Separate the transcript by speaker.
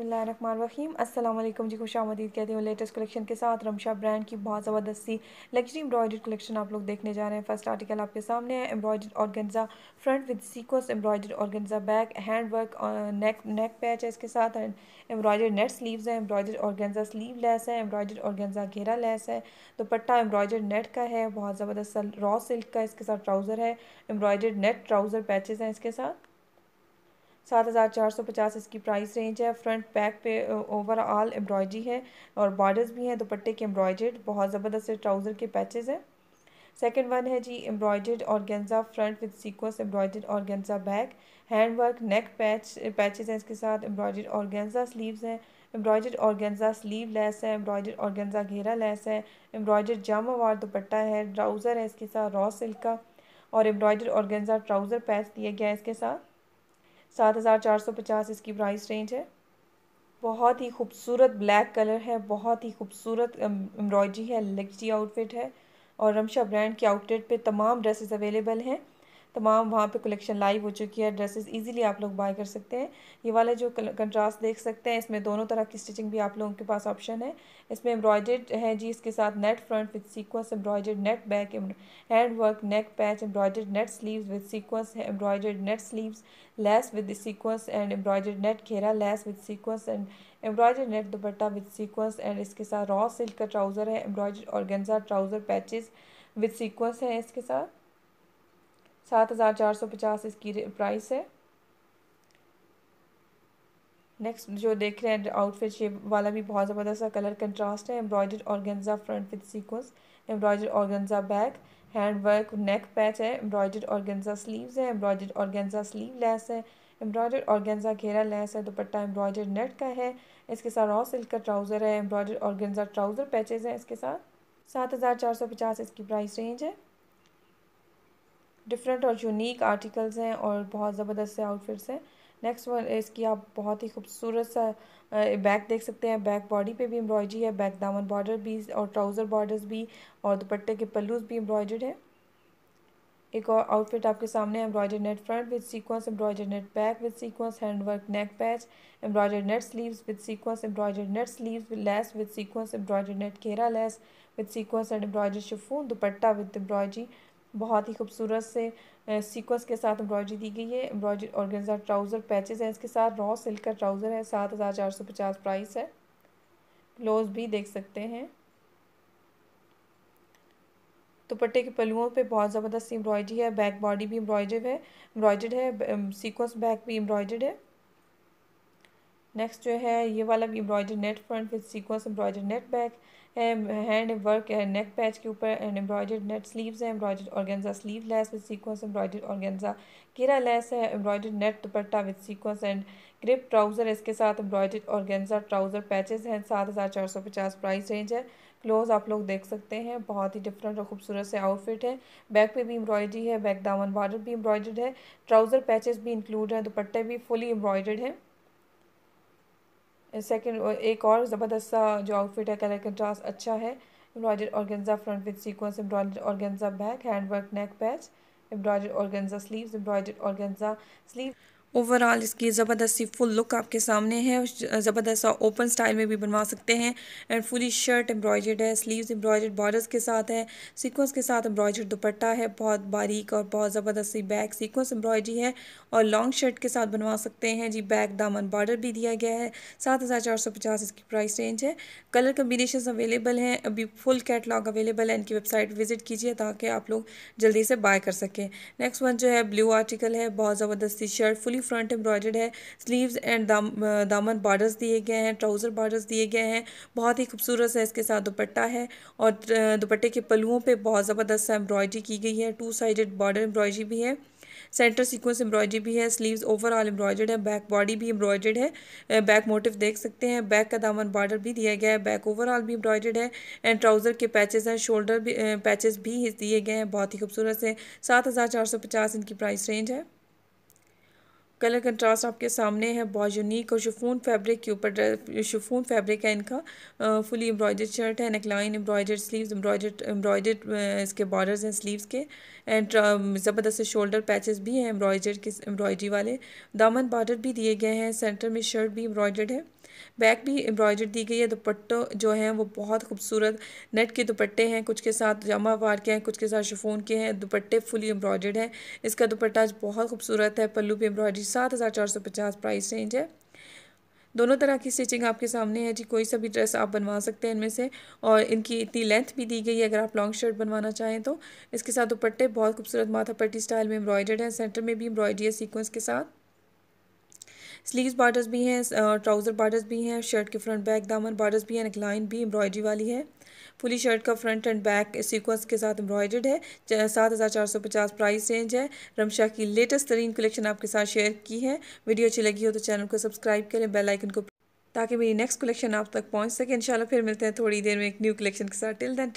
Speaker 1: बसमीम अल्लाम जी, खुश आमदीद कहते हैं, लेटेस्ट कलेक्शन के साथ रमशा ब्रांड की बहुत ज़बरदस्त सी लग्जरी एम्ब्रॉयडर्ड कलेक्शन आप लोग देखने जा रहे हैं। फ़र्स्ट आर्टिकल आपके सामने है, embroidered organza front with sequence, embroidered organza back hand work neck neck patch है इसके साथ एम्ब्रॉयडर्ड नेट स्लीव्स है, एम्ब्रॉयडर्ड ऑर्गेन्जा स्लीव लेस है, एम्ब्रॉयडर्ड ऑर्गेन्जा घेरा लेस है। दुपट्टा एम्ब्रॉयडर्ड नेट का है, बहुत ज़बरदस्त रॉ सिल्क का इसके साथ ट्राउज़र है, एम्ब्रॉयडर्ड नेट ट्राउज़र पैचेज़ हैं इसके साथ। सात हज़ार चार सौ पचास इसकी प्राइस रेंज है। फ्रंट बैक पे ओवरऑल एम्ब्रॉयडरी है और बॉर्डर्स भी हैं, दुपट्टे के एम्ब्रॉयडर्ड बहुत ज़बरदस्त ट्राउज़र के पैचेस हैं। सेकंड वन है जी embroidered organza front with sequence embroidered organza back hand work neck patch patches हैं इसके साथ एम्ब्रॉयडर्ड ऑर्गेन्जा स्लीव्स हैं। एम्ब्रॉयडर्ड ऑर्गेन्जा स्लीव लेस है एम्ब्रॉयडर्ड ऑर्गेन्जा घेरा लेस है एम्ब्रॉयडर्ड जामावार दुपट्टा है ट्राउज़र है इसके साथ रॉ सिल्क का। और एम्ब्रॉयडर्ड ऑर्गेन्जा ट्राउज़र पैच दिया गया है इसके साथ। सात हज़ार चार सौ पचास इसकी प्राइस रेंज है। बहुत ही खूबसूरत ब्लैक कलर है, बहुत ही खूबसूरत एम्ब्रॉयडरी है लग्जरी आउटफिट है और रमशा ब्रांड के आउटलेट पे तमाम ड्रेसेस अवेलेबल हैं। तमाम वहाँ पे कलेक्शन लाइव हो चुकी है। ड्रेसेस इजीली आप लोग बाय कर सकते हैं। ये वाला जो कंट्रास्ट देख सकते हैं, इसमें दोनों तरह की स्टिचिंग भी आप लोगों के पास ऑप्शन है। इसमें एम्ब्रॉयडर्ड है जी, इसके साथ net front with sequence embroidered net back hand work neck patch embroidered net sleeves with sequence embroidered net sleeves lace with sequence and embroidered net घेरा lace with sequence and embroidered net dupatta with sequence and इसके साथ raw silk का trouser है। Embroidered organza trouser patches with sequence है इसके साथ। सात हज़ार चार सौ पचास इसकी प्राइस है। नेक्स्ट जो देख रहे हैं आउटफिट शेप वाला भी बहुत ज़बरदस्त कलर कंट्रास्ट है embroidered organza front with sequence embroidered organza back hand work neck patch है एम्ब्रॉयडर्ड ऑर्गेन्जा स्लीव्स है एम्ब्रॉयडर्ड ऑर्गेन्जा स्लीव लेस है एम्ब्रॉयडर्ड ऑर्गेन्जा घेरा लेस है, दुपट्टा एम्ब्रॉयडर्ड नेट का है, इसके साथ रॉ सिल्क का ट्राउज़र है एम्ब्रॉयडर्ड ऑर्गेन्जा ट्राउज़र पैचेज हैं इसके साथ। सात हज़ार चार सौ पचास इसकी प्राइस रेंज है। डिफरेंट और यूनिक आर्टिकल्स हैं और बहुत ज़बरदस्त से आउटफिट्स हैं। नेक्स्ट वन इसकी आप बहुत ही खूबसूरत सा बैक देख सकते हैं। बैक बॉडी पे भी एम्ब्रॉयडरी है बैक दामन बॉर्डर भी और ट्राउज़र बॉर्डर्स भी और दुपट्टे के पल्लूज भी एम्ब्रॉयडर्ड है। एक और आउटफिट आपके सामने embroider net front with sequence embroider net back with sequence hand work neck patch embroider net sleeves with sequence embroider net sleeves lace with sequence embroider net घेरा lace with sequence and embroider chiffon dupatta with embroidery बहुत ही खूबसूरत से sequence के साथ embroidery दी गई है। Embroidery organza trouser patches हैं इसके साथ। रॉ सिल्क का ट्राउज़र है, सात हज़ार चार सौ पचास प्राइस है। क्लोज भी देख सकते हैं। दुपट्टे तो के पलुओं पे बहुत ज़बरदस्त एम्ब्रॉयडरी है। बैक बॉडी भी एम्ब्रॉयडर्ड है। एम्ब्रॉयडर्ड है सीक्वेंस बैक भी एम्ब्रॉयडर्ड है। नेक्स्ट जो है, ये वाला embroider net front with sequence embroider net back hand work है नेक पैच के ऊपर एंड एम्ब्रॉयडर्ड नेट स्लीव्स है embroidered organza sleeve lace with sequence embroidered organza किरा लेस है embroidered net dupatta with sequence and grip trouser इसके साथ embroidered organza trouser patches हैं, सात हज़ार चार सौ पचास प्राइस रेंज है। क्लोज आप लोग देख सकते हैं, बहुत ही डिफरेंट और खूबसूरत से आउटफिट है। बैक पे भी एम्ब्रॉयडरी है बैक दामन बॉर्डर भी एम्ब्रॉयडर्ड है। ट्राउज़र पैचेस भी इंक्लूड हैं, दुपट्टे भी फुली एम्ब्रॉयडर्ड हैं। सेकंड एक और ज़बरदस्त जो आउटफिट है कलर कंट्रास्ट अच्छा है। Embroider organza front with sequence embroider organza back hand work neck patch embroider organza sleeves embroider organza sleeve overall इसकी ज़बरदस्त सी फुल लुक आपके सामने है ज़बरदस्त ओपन स्टाइल में भी बनवा सकते हैं। एंड फुली शर्ट एम्ब्रॉयडर्ड है स्लीव्स एम्ब्रॉयडर्ड बॉर्डर्स के साथ है सीक्वेंस के साथ एम्ब्रॉयडर्ड दुपट्टा है, बहुत बारीक और बहुत ज़बरदस्त सी बैक सीक्वेंस एम्ब्रॉयडरी है और लॉन्ग शर्ट के साथ बनवा सकते हैं। जी बैक दामन बॉर्डर भी दिया गया है, सात हज़ार चार सौ पचास इसकी प्राइस रेंज है। कलर कम्बिनेशन अवेलेबल हैं, अभी फुल कैटलॉग अवेलेबल है, इनकी वेबसाइट विज़िट कीजिए ताकि आप लोग जल्दी से बाय कर सकें। नेक्स्ट वन जो है ब्लू आर्टिकल है, बहुत ज़बरदस्ती शर्ट फुली फ्रंट एम्ब्रॉयडर्ड है स्लीव्स एंड दाम दामन बॉर्डर्स दिए गए हैं ट्राउज़र बॉर्डर्स दिए गए हैं, बहुत ही खूबसूरत है इसके साथ दुपट्टा है और दुपट्टे के पलुओं पे बहुत ज़बरदस्त एम्ब्रॉयडरी की गई है टू साइडेड बॉर्डर एम्ब्रॉयडरी भी है सेंटर सीक्वेंस एम्ब्रॉयडरी भी है स्लीव्स ओवरऑल एम्ब्रॉयडर्ड है बैक बॉडी भी एम्ब्रॉयडर्ड है बैक मोटिव देख सकते हैं बैक का दामन बॉर्डर भी दिया गया है बैक ओवरऑल भी एम्ब्रॉयडर्ड है एंड ट्राउज़र के पैचेस हैं शोल्डर भी पैचेस भी दिए गए हैं, बहुत ही खूबसूरत से, सात हज़ार चार सौ पचास इनकी प्राइस रेंज है। कलर कंट्रास्ट आपके सामने है, बहुत यूनिक और शिफोन फैब्रिक के ऊपर शिफोन फैब्रिक है इनका फुली एम्ब्रॉयडर्ड शर्ट है neckline embroidered sleeves embroidered embroidered इसके बॉर्डर्स हैं स्लीव्स के एंड ज़बरदस्त शोल्डर पैचेस भी हैं एम्ब्रॉयडर्ड के एम्ब्रॉयडरी वाले, दामन बॉर्डर भी दिए गए हैं सेंटर में शर्ट भी एम्ब्रॉयडर्ड है बैक भी एम्ब्रॉयडर दी गई है, दुपट्टो जो हैं वो बहुत खूबसूरत, नेट के दुपट्टे हैं, कुछ के साथ जमा वार के हैं, कुछ के साथ शिफोन के हैं, दुपट्टे फुली एम्ब्रॉयडर्ड हैं, इसका दुपट्टा बहुत खूबसूरत है, पल्लू भी एम्ब्रॉयडरी सात हज़ार चार सौ पचास प्राइस रेंज है। दोनों तरह की स्टिचिंग आपके सामने है जी, कोई सा भी ड्रेस आप बनवा सकते हैं इनमें से, और इनकी इतनी लेंथ भी दी गई है, अगर आप लॉन्ग शर्ट बनवाना चाहें तो। इसके साथ दुपट्टे बहुत खूबसूरत माथा पट्टी स्टाइल में एम्ब्रॉयडर्ड है सेंटर में भी एम्ब्रॉयडरी है सीक्वेंस के साथ। स्लीव्स बार्डर्स भी हैं ट्राउज़र बार्डर्स भी हैं शर्ट के फ्रंट बैक दामन बार्डर्स भी हैं नेकलाइन भी एम्ब्रॉयडरी वाली है। फुली शर्ट का फ्रंट एंड बैक सीक्वेंस के साथ एम्ब्रॉयडर्ड है। सात हज़ार चार सौ पचास प्राइस रेंज है। रमशा की लेटेस्ट तरीन कलेक्शन आपके साथ शेयर की है। वीडियो अच्छी लगी हो तो चैनल को सब्सक्राइब करें बेल आइकन को ताकि मेरी नेक्स्ट कलेक्शन आप तक पहुँच सके। इंशाल्लाह फिर मिलते हैं थोड़ी देर में एक न्यू कलेक्शन के साथ। Till then